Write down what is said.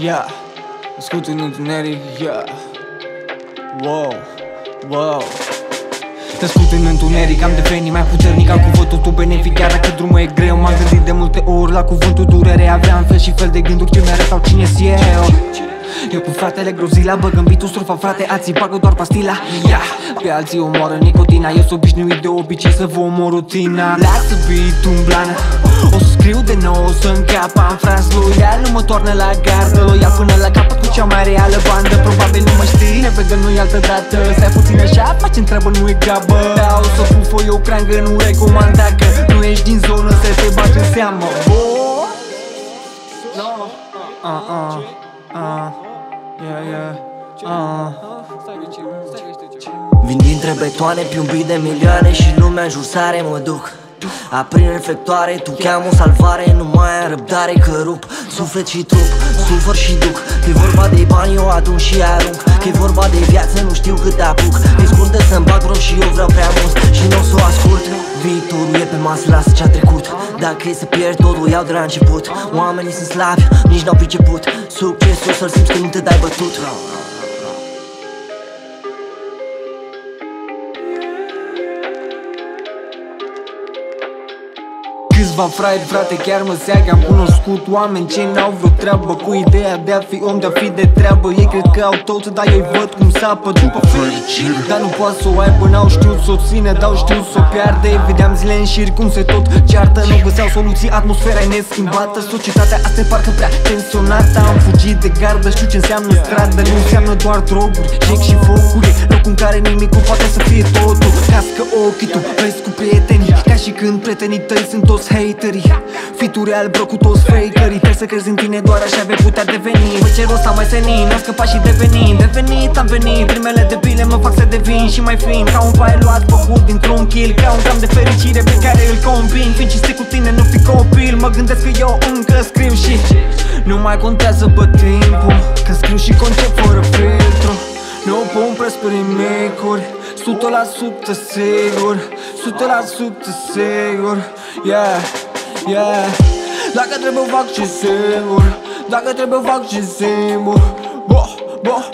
Yeah, ascult în întuneric, yeah. Wow, wow. Te ascult în întuneric, am devenit mai puternic Am cuvântul tu benefic, chiar dacă drumul e greu M-am gândit de multe ori la cuvântul durere Aveam fel și fel de gânduri ce mi-arătau cine-s eu eu cu fratele Grozila Băgăm bitul strofa frate Alții bagă doar pastila yeah. Pe alții omoară nicotina Eu sunt obișnuit de obicei să vă omor rutina Lasă beat blană O să scriu de nou, o să înceapă Am fras loial, nu mă toarnă la gardă Lo ia până la capăt cu cea mai reală bandă Probabil nu mă știi, ne vedem noi altă dată Stai puțin așa, faci treabă, nu e grabă Da, o să pufă eu crangă, nu recomand Dacă nu ești din zonă, să te bagi în seamă oh. No. Uh, uh, uh. Yeah, yeah, uh. Vin dintre betoane pe un bit de milioane Și lumea în jur sare mă duc. Aprind reflectoare, tu cheamă o salvare Nu mai am răbdare că rup. Suflet și trup, sufăr și duc. Că vorba de bani, eu adun și arunc. Că vorba de viață, nu știu cât apuc. Mi scurte să-mi bag și eu vreau prea mult Și nu o să o ascult. Viitorul e pe masă, lasă ce-a trecut. Dacă e să pierd totul, iau de la început. Oamenii sunt slabi, nici n-au priceput. Succesul să-l simți când te dai bătut Câțiva fraieri, frate, chiar mă seagă. Am cunoscut oameni ce n-au vreo treabă Cu ideea de a fi om, de a fi de treabă. Ei cred că au tot, dar eu văd cum sapă după fericire Dar nu poate să o aibă, n-au știut să o țină Dar au știut să o piardă. Vedeam zile în șir cum se tot ceartă. Nu găseau soluții, atmosfera e neschimbată. Societatea asta e parcă prea tensionată. Am fugit de gardă, știu ce înseamnă stradă. Nu înseamnă doar droguri, jec și focuri. Loc în care nimic poate să fie totul. Cască ochii tu, vezi cu prietenii Ca și când prietenii tăi sunt toți haterii Fii tu real bro cu toți fakerii. Trebuie să crezi în tine doar așa vei putea deveni. Bă ce rost am mai senin, n-am scăpat și deveni Devenit, am venit, primele de bile mă fac să devin și mai fin. Ca un pai luat făcut dintr-un kill. Ca un cam de fericire pe care îl combin. Fiind cinste cu tine, nu fi copil. Mă gândesc că eu încă scriu și Nu mai contează bă timpul. Că scriu și concep fără filtru. Nu pun preț pe remake-uri 100% sigur 100% sigur. Yeah, yeah. Dacă trebuie fac și singur. Dacă trebuie fac și singur. Boh, boh